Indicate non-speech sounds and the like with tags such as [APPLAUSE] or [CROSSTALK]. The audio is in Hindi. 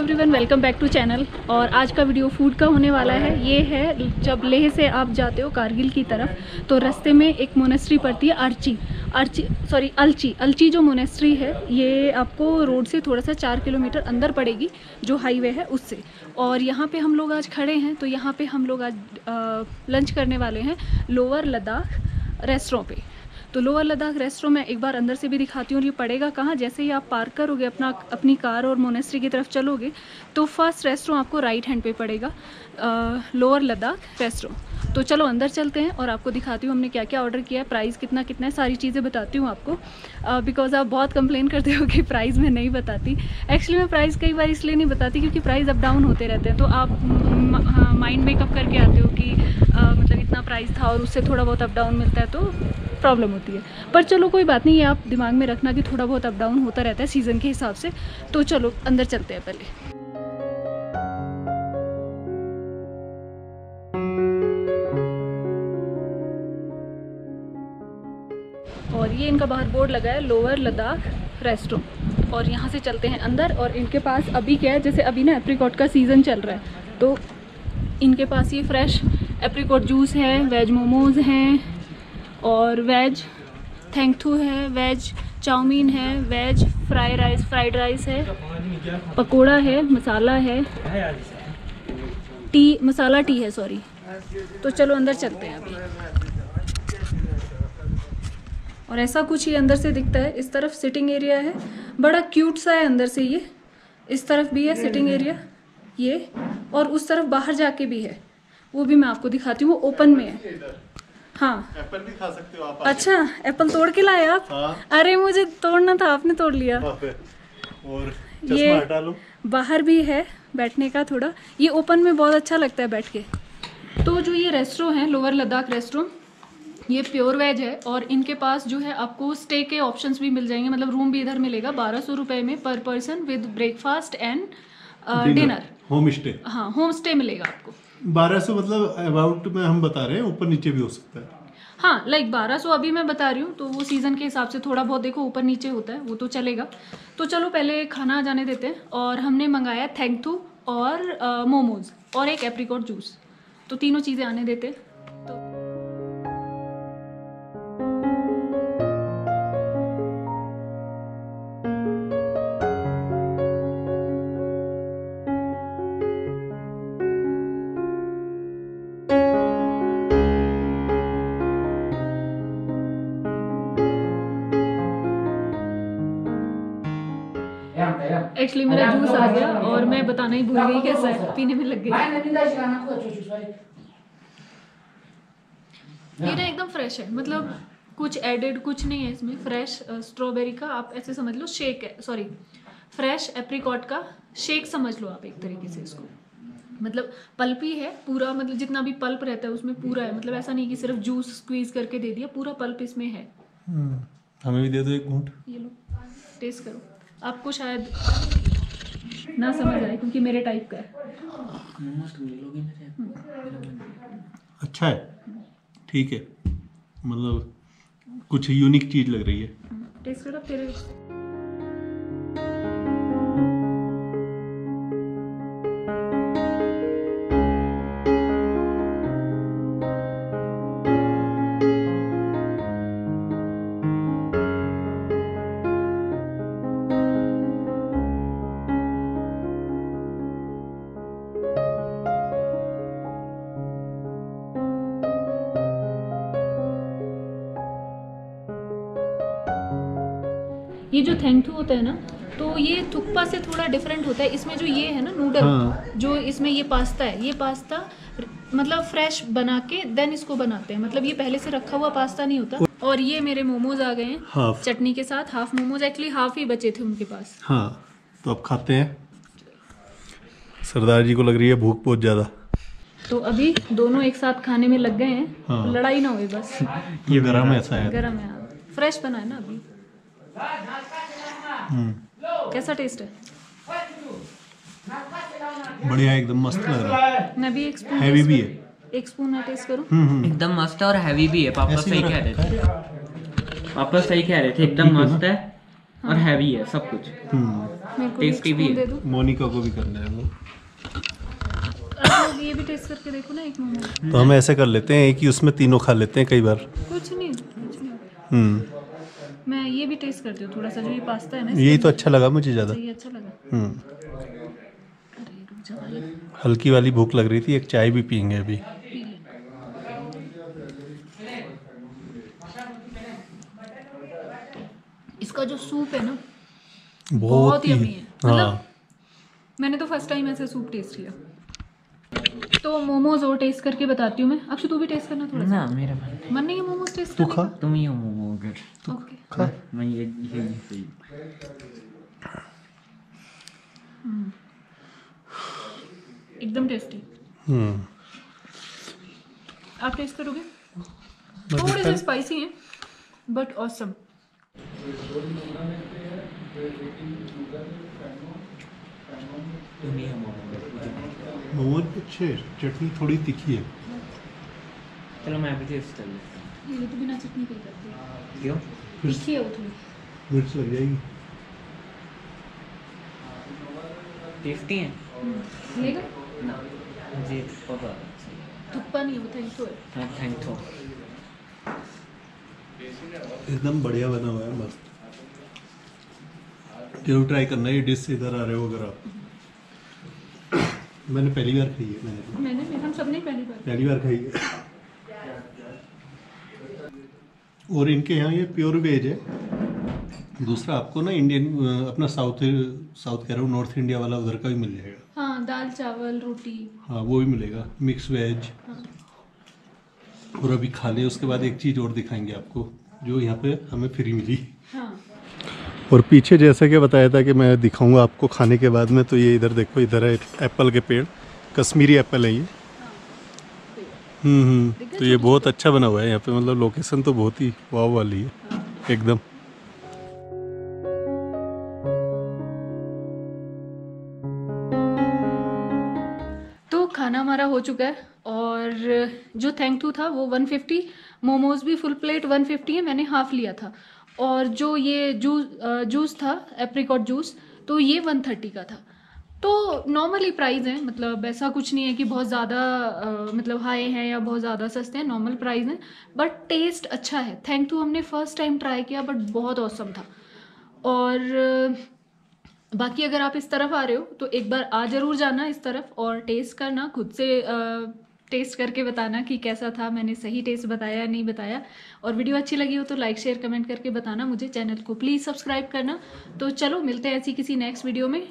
Everyone welcome back to channel और आज का वीडियो फ़ूड का होने वाला है। ये है, जब लेह से आप जाते हो कारगिल की तरफ़ तो रास्ते में एक मोनेस्ट्री पड़ती है, अर्ची। अर्ची सॉरी अलची। अलची जो मोनेस्ट्री है, ये आपको रोड से थोड़ा सा चार किलोमीटर अंदर पड़ेगी, जो हाईवे है उससे। और यहाँ पे हम लोग आज खड़े हैं तो यहाँ पे हम लोग आज लंच करने वाले हैं लोअर लद्दाख रेस्टोरों पे। तो लोअर लद्दाख रेस्टोरेंट में एक बार अंदर से भी दिखाती हूँ ये पड़ेगा कहाँ? जैसे ही आप पार्क करोगे अपना अपनी कार और मोनेस्ट्री की तरफ़ चलोगे तो फ़र्स्ट रेस्टोरेंट आपको राइट हैंड पे पड़ेगा लोअर लद्दाख रेस्टोरेंट तो चलो अंदर चलते हैं और आपको दिखाती हूँ हमने क्या क्या ऑर्डर किया है प्राइस कितना कितना है सारी चीज़ें बताती हूँ आपको। बिकॉज़ आप बहुत कंप्लेन करते हो कि प्राइस मैं नहीं बताती। एक्चुअली मैं प्राइस कई बार इसलिए नहीं बताती क्योंकि प्राइस अप डाउन होते रहते हैं। तो आप माइंड मेकअप करके आते हो कि आ, मतलब इतना प्राइस था और उससे थोड़ा बहुत अप डाउन मिलता है तो प्रॉब्लम होती है। पर चलो, कोई बात नहीं, ये आप दिमाग में रखना कि थोड़ा बहुत अप डाउन होता रहता है सीज़न के हिसाब से। तो चलो, अंदर चलते हैं पहले। और ये इनका बाहर बोर्ड लगा है लोअर लद्दाख रेस्टोरेंट और यहाँ से चलते हैं अंदर और इनके पास अभी क्या है, जैसे अभी ना एप्रीकॉट का सीज़न चल रहा है तो इनके पास ये फ्रेश एप्रीकॉट जूस है वेज मोमोज़ हैं और वेज थैंकथू है, वेज चाउमीन है, veg fry rice, fried rice है, पकोड़ा है, मसाला है, टी, मसाला टी है सॉरी तो चलो अंदर चलते हैं अभी। और ऐसा कुछ ही अंदर से दिखता है। इस तरफ़ सिटिंग एरिया है। बड़ा क्यूट सा है अंदर से ये। इस तरफ़ भी है सिटिंग एरिया ये। और उस तरफ़ बाहर जाके भी है। वो भी मैं आपको दिखाती हूँ। वो ओपन में है। हाँ। एप्पल भी खा सकते हो आप अच्छा एप्पल तोड़ के लाए आप? हाँ। अरे मुझे तोड़ना था आपने तोड़ लिया। और ये- चश्मा हटा लो। बाहर भी है बैठने का थोड़ा। ये ओपन में बहुत अच्छा लगता है बैठ के। तो जो ये रेस्टोरेंट है लोअर लद्दाख रेस्टोरेंट ये प्योर वेज है और इनके पास जो है आपको स्टे के ऑप्शंस भी मिल जाएँगे। मतलब रूम भी इधर मिलेगा बारह सौ रुपये में पर person with breakfast and dinner. Home stay. हाँ होम स्टे मिलेगा आपको। बारह सौ मतलब अबाउट में हम बता रहे हैं ऊपर नीचे भी हो सकता है। हाँ लाइक बारह सौ अभी मैं बता रही हूँ तो वो सीज़न के हिसाब से थोड़ा बहुत देखो, ऊपर नीचे होता है, वो तो चलेगा। तो चलो, पहले खाना आ जाने देते हैं, और हमने मंगाया थैंकथू और मोमोज और एक एप्रीकॉट जूस। तो तीनों चीज़ें आने देते तो एक्चुअली मेरा जूस आ गया और मैं बताना ही भूल गई कैसा है पीने में लग गई ये ना एकदम फ्रेश है। मतलब कुछ एडेड कुछ नहीं है इसमें। फ्रेश स्ट्रॉबेरी का आप ऐसे समझ लो शेक है सॉरी फ्रेश एप्रीकॉट का शेक समझ लो आप एक तरीके से इसको। मतलब पल्पी है पूरा मतलब जितना भी पल्प रहता है उसमें पूरा है। मतलब ऐसा नहीं कि सिर्फ़ जूस स्क्वीज करके दे दिया पूरा पल्प इसमें है। हमें भी दे दो एक घूंट। ये लो टेस्ट करो। आपको शायद ना समझ आए क्योंकि मेरे टाइप का है। अच्छा है। ठीक है। मतलब कुछ यूनिक चीज़ लग रही है। टेस्ट करो तेरे ये जो थैंकथू होता है ना तो ये थुक्पा से थोड़ा डिफरेंट होता है। इसमें जो ये है ना नूडल हाँ। जो इसमें ये पास्ता है ये पास्ता मतलब फ्रेश बना के देन इसको बनाते हैं। मतलब ये पहले से रखा हुआ पास्ता नहीं होता। और ये मेरे मोमोज आ गए हैं चटनी के साथ। हाफ़ मोमोज एक्चुअली हाफ़ ही बचे थे उनके पास। हाँ तो अब खाते हैं। सरदार जी को लग रही है भूख बहुत ज़्यादा। तो अभी दोनों एक साथ खाने में लग गए हैं। हाँ। लड़ाई ना हुई बस। [LAUGHS] ये गरम ऐसा है गरम है फ्रेश बना है ना अभी। कैसा टेस्ट है? बढ़िया एकदम मस्त लग रहा है। मैं भी एक स्पून हैवी भी है। एक स्पून मैं टेस्ट करूँ? हम्म हम्म। एकदम मस्त है और हैवी भी है। पापा सही कह रहे थे। पापा सही कह रहे थे। एकदम मस्त है और हैवी है सब कुछ। हम्म। मेरे को भी है। मोनिका को भी करना है वो। ये भी टेस्ट करके देखो ना एक मोमो तो हम ऐसे कर लेते हैं एक ही उसमें तीनों खा लेते हैं कई बार। कुछ नहीं कुछ नहीं। हम्म। मैं ये भी टेस्ट करती हूँ थोड़ा सा जो ये पास्ता है ना यही तो अच्छा लगा मुझे ज़्यादा। ये अच्छा लगा। हम्म। हल्की वाली भूख लग रही थी एक चाय भी पियेंगे अभी। इसका जो सूप है ना बहुत ही है। हाँ। मतलब- मैंने तो फ़र्स्ट टाइम ऐसे सूप टेस्ट किया। तो मोमोज और टेस्ट करके बताती हूँ मैं। अक्षु तू भी टेस्ट करना थोड़ा ना मेरा मन मन नहीं है मोमोज टेस्ट तू खा। तुम ही हो मोमो अगर? ओके खा। मैं ये ये ये- एकदम टेस्टी हम्म। आप टेस्ट करोगे? थोड़े से स्पाइसी हैं बट ऑसम मोमो मोमोज अच्छे चटनी थोड़ी तीखी है। चलो मैं भी टेस्ट कर लेता हूँ। ये तो बिना चटनी के करते हैं। क्यों? तीखी है वो थोड़ी। मिर्च लग जाएगी। टेस्टी है? लेगा? ना। मुझे पता थुप्पा नहीं है वो थैंक यू है। हाँ थैंक यू एकदम बढ़िया बना हुआ है मस्त। ज़रूर ट्राई करना ये डिश इधर आ रहे हो अगर आप। मैंने पहली बार खाई है मैंने। मैंने हम सबने पहली बार पहली बार खाई है। और इनके यहाँ ये प्योर वेज है। दूसरा आपको ना इंडियन अपना साउथ साउथ कह रहा हूँ नॉर्थ इंडिया वाला उधर का भी मिल जाएगा। हाँ दाल चावल रोटी। हाँ वो भी मिलेगा मिक्स वेज हाँ। और अभी खा ले उसके बाद एक चीज़ और दिखाएँगे आपको जो यहाँ पे हमें फ्री मिली। और पीछे जैसा कि बताया था कि मैं दिखाऊँगा आपको खाने के बाद में तो ये इधर देखो, इधर है एप्पल के पेड़, कश्मीरी एप्पल है ये। हम्म हम्म तो ये बहुत अच्छा बना हुआ है, यहाँ पे मतलब लोकेशन तो बहुत ही वाव वाली है, एकदम। तो खाना हमारा हो चुका है, और जो थैंक टू था वो 150 मोमोज भी फुल प्लेट 150 है, मैंने हाफ़ लिया था। और जो ये जूस जूस था, एप्रिकॉट जूस तो ये 130 का था। तो नॉर्मली प्राइस है मतलब ऐसा कुछ नहीं है कि बहुत ज़्यादा मतलब हाई है या बहुत ज़्यादा सस्ते हैं नॉर्मल प्राइस हैं बट टेस्ट अच्छा है। थैंक टू हमने फ़र्स्ट टाइम ट्राई किया बट बहुत औसम था। और बाकी अगर आप इस तरफ़ आ रहे हो तो एक बार आ ज़रूर जाना इस तरफ़ और टेस्ट करना, खुद से टेस्ट करके बताना कि कैसा था। मैंने सही टेस्ट बताया, नहीं बताया। और वीडियो अच्छी लगी हो तो लाइक शेयर कमेंट करके बताना मुझे चैनल को। प्लीज़ सब्सक्राइब करना। तो चलो मिलते हैं ऐसी किसी नेक्स्ट वीडियो में।